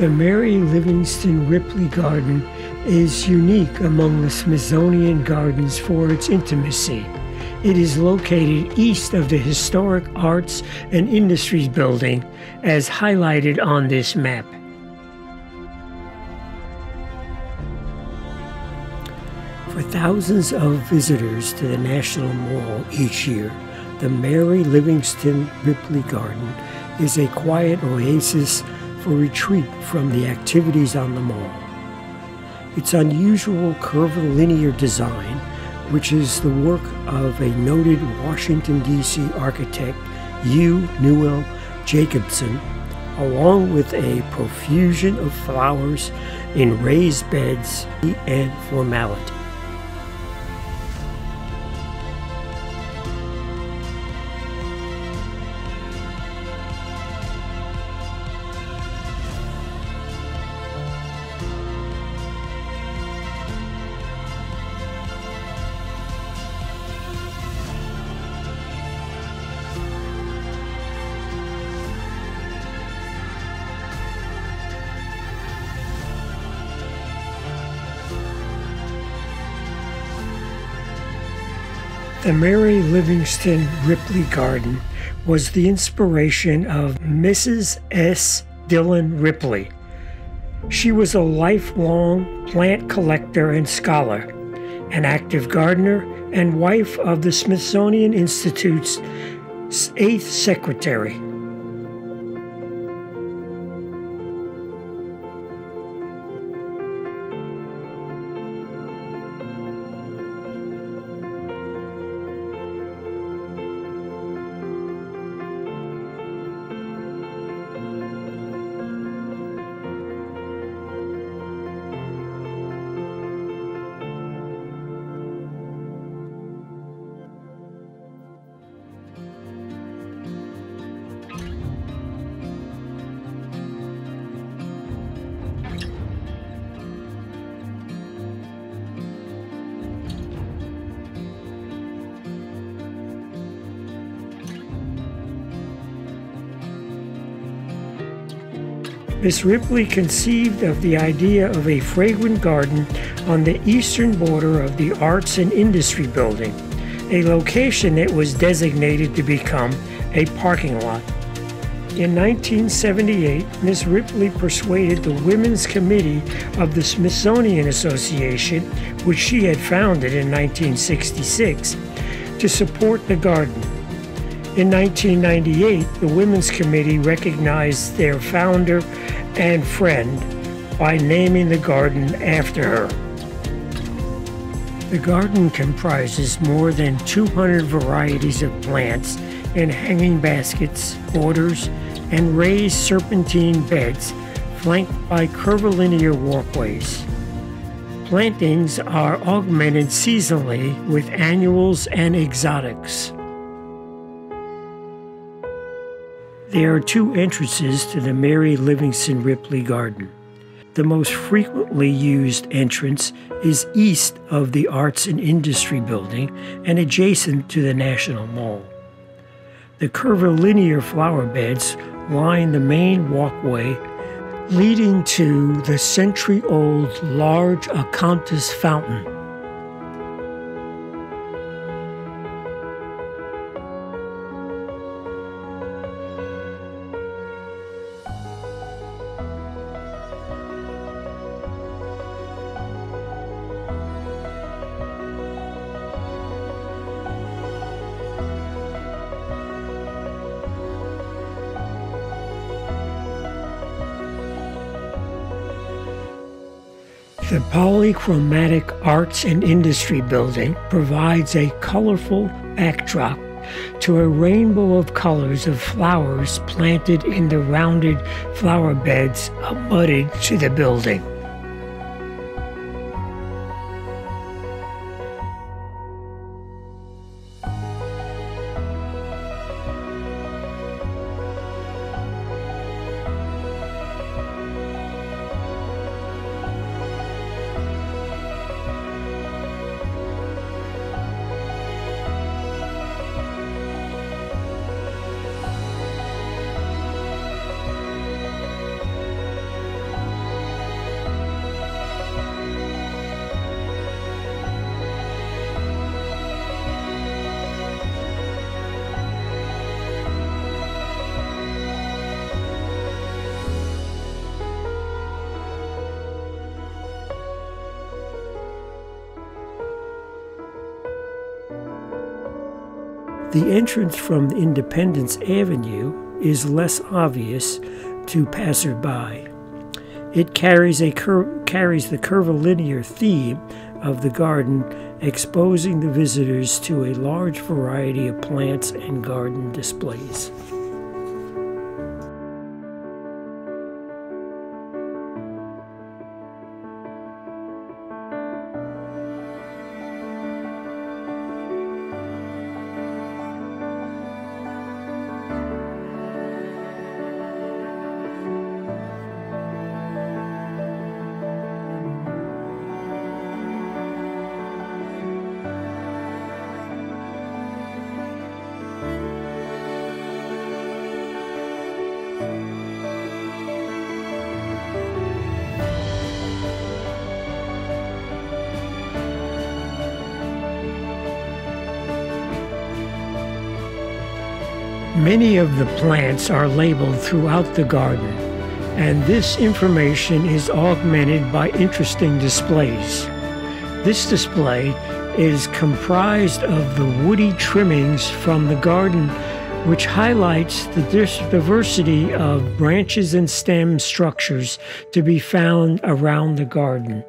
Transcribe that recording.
The Mary Livingston Ripley Garden is unique among the Smithsonian gardens for its intimacy. It is located east of the historic Arts and Industries Building, as highlighted on this map. For thousands of visitors to the National Mall each year, the Mary Livingston Ripley Garden is a quiet oasis for retreat from the activities on the mall. Its unusual curvilinear design, which is the work of a noted Washington, D.C. architect, Hugh Newell Jacobsen, along with a profusion of flowers in raised beds and formality. The Mary Livingston Ripley Garden was the inspiration of Mrs. S. Dillon Ripley. She was a lifelong plant collector and scholar, an active gardener, and wife of the Smithsonian Institute's eighth secretary. Miss Ripley conceived of the idea of a fragrant garden on the eastern border of the Arts and Industry Building, a location that was designated to become a parking lot. In 1978, Miss Ripley persuaded the Women's Committee of the Smithsonian Association, which she had founded in 1966, to support the garden. In 1998, the Women's Committee recognized their founder and friend by naming the garden after her. The garden comprises more than 200 varieties of plants in hanging baskets, borders, and raised serpentine beds flanked by curvilinear walkways. Plantings are augmented seasonally with annuals and exotics. There are two entrances to the Mary Livingston Ripley Garden. The most frequently used entrance is east of the Arts and Industry Building and adjacent to the National Mall. The curvilinear flower beds line the main walkway leading to the century old large acanthus fountain. The polychromatic Arts and Industry Building provides a colorful backdrop to a rainbow of colors of flowers planted in the rounded flower beds abutted to the building. The entrance from Independence Avenue is less obvious to passerby. It carries, a carries the curvilinear theme of the garden, exposing the visitors to a large variety of plants and garden displays. Many of the plants are labeled throughout the garden, and this information is augmented by interesting displays. This display is comprised of the woody trimmings from the garden, which highlights the diversity of branches and stem structures to be found around the garden.